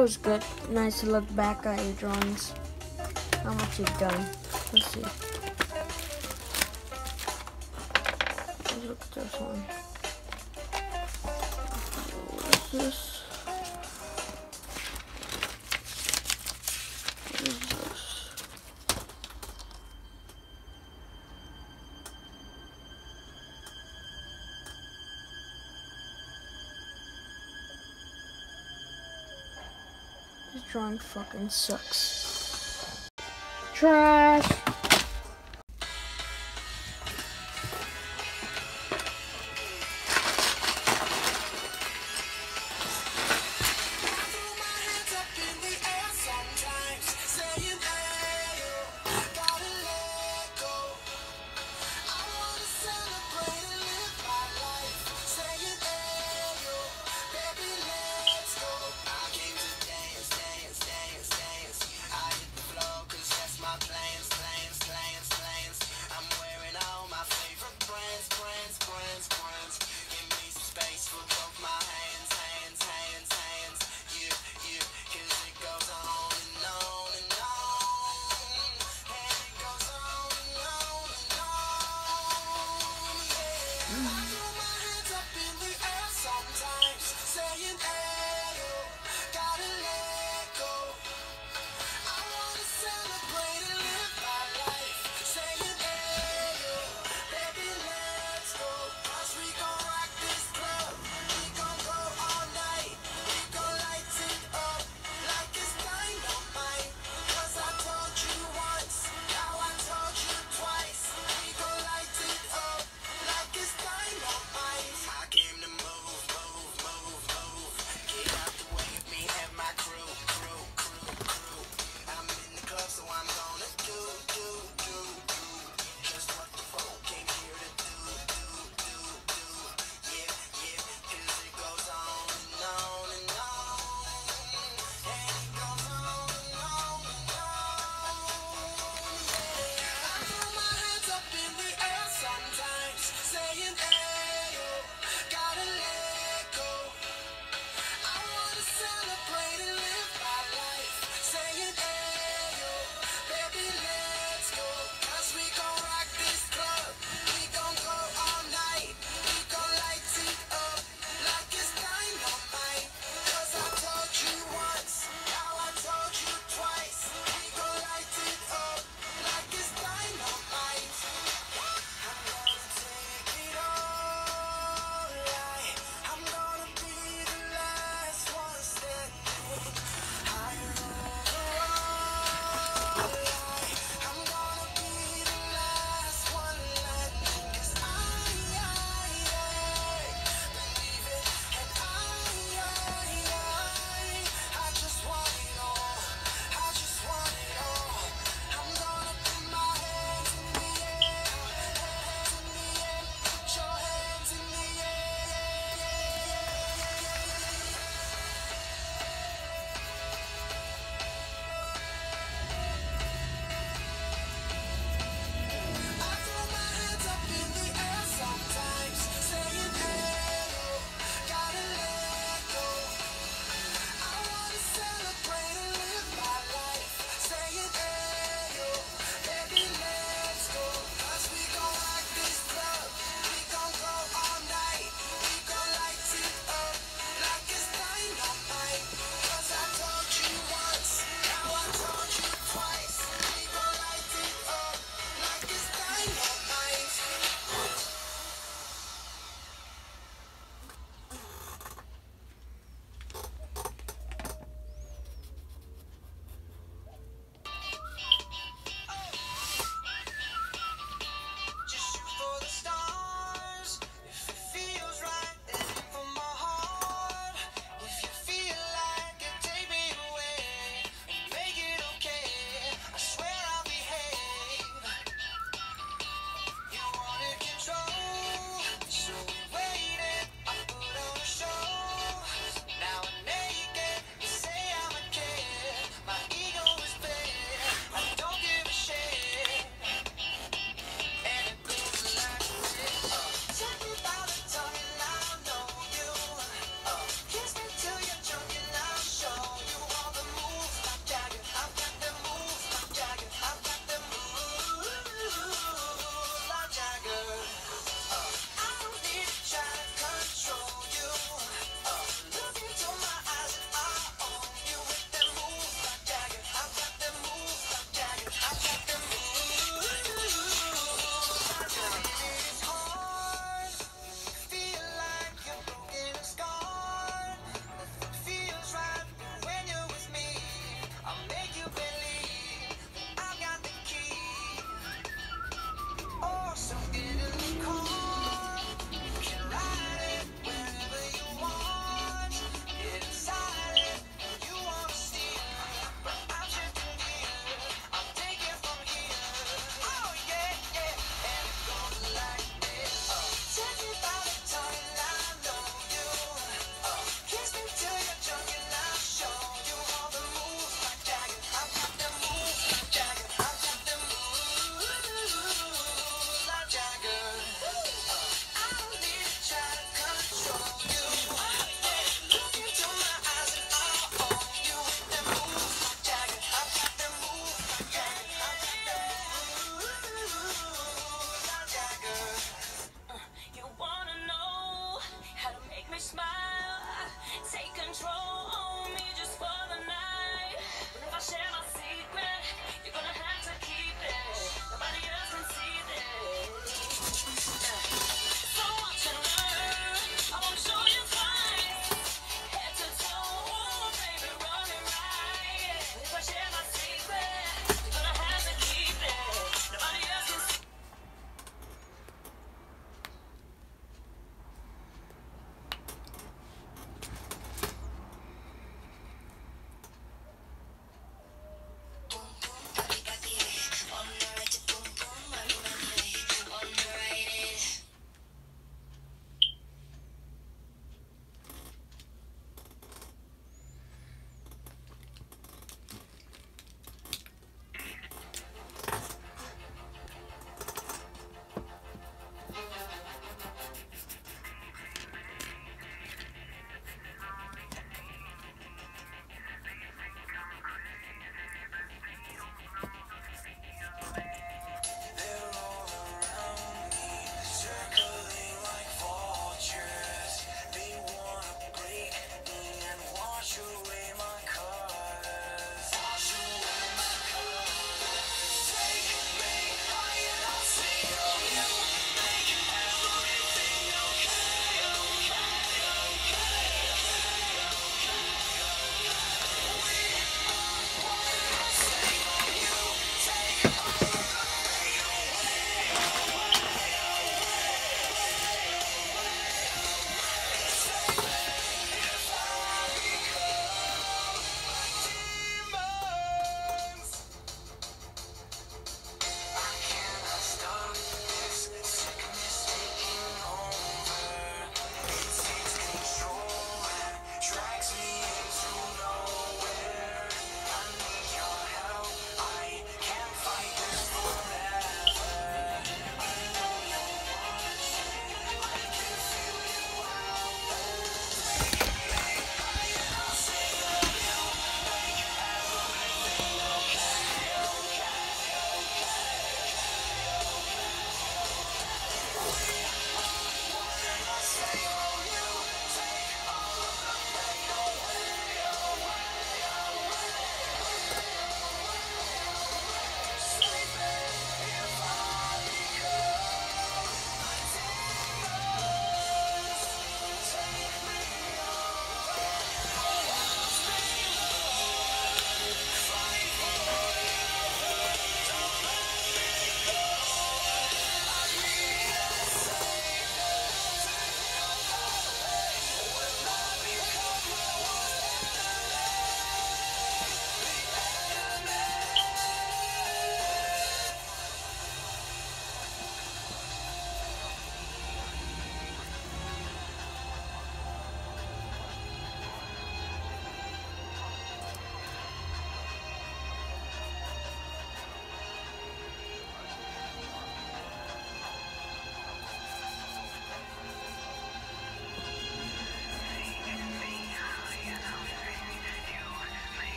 was good. Nice to look back at your drawings. How much you've done. Let's see. Let's look at this one. What is this? Drawing fucking sucks. Trash!